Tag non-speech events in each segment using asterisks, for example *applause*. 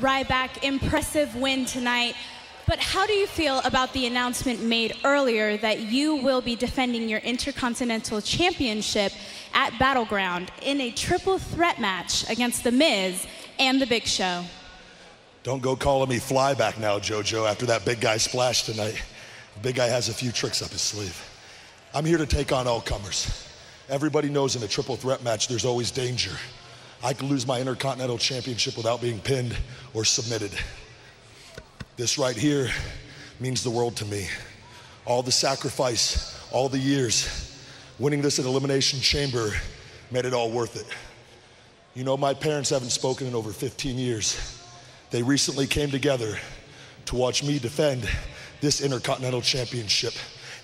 Ryback, impressive win tonight. But how do you feel about the announcement made earlier that you will be defending your Intercontinental Championship at Battleground in a triple threat match against The Miz and The Big Show? Don't go calling me flyback now, JoJo, after that big guy splash tonight. The big guy has a few tricks up his sleeve. I'm here to take on all comers. Everybody knows in a triple threat match, there's always danger. I could lose my Intercontinental Championship without being pinned or submitted. This right here means the world to me. All the sacrifice, all the years, winning this at Elimination Chamber made it all worth it. You know, my parents haven't spoken in over 15 years. They recently came together to watch me defend this Intercontinental Championship,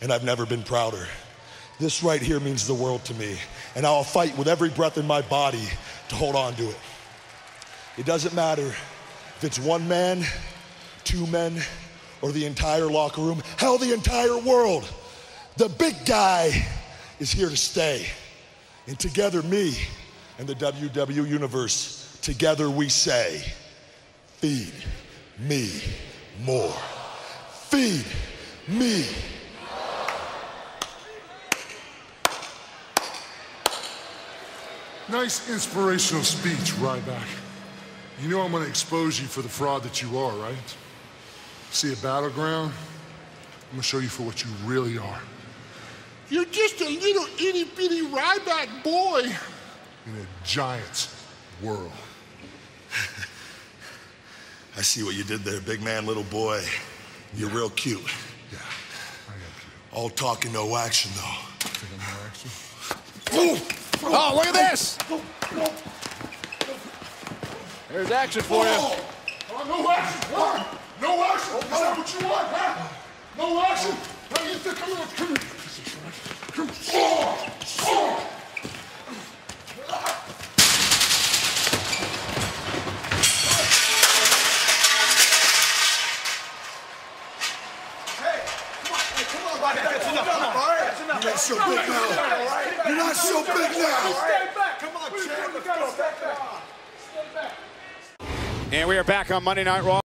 and I've never been prouder. This right here means the world to me, and I'll fight with every breath in my body to hold on to it. It doesn't matter if it's one man two men, or the entire locker room, hell, the entire world. The big guy is here to stay. And together, me and the WWE Universe, together we say, feed me more. Feed me. Nice inspirational speech, Ryback. You know I'm gonna expose you for the fraud that you are, right? See a battleground? I'm gonna show you for what you really are. You're just a little itty bitty Ryback boy in a giant's world. *laughs* I see what you did there, big man, little boy. You're real cute. Yeah, I am cute. All talk and no action, though. Think I'm no action? Oh, Oh, look at this! There's action for you. Oh, no action! What? No action! Is that what you want, huh? No action! Now you think I'm gonna come here. Come oh, oh. You're not so big now. You're not so big now. Stay back. Come on, Chad. Let's go. Stay back. And we are back on Monday Night Raw.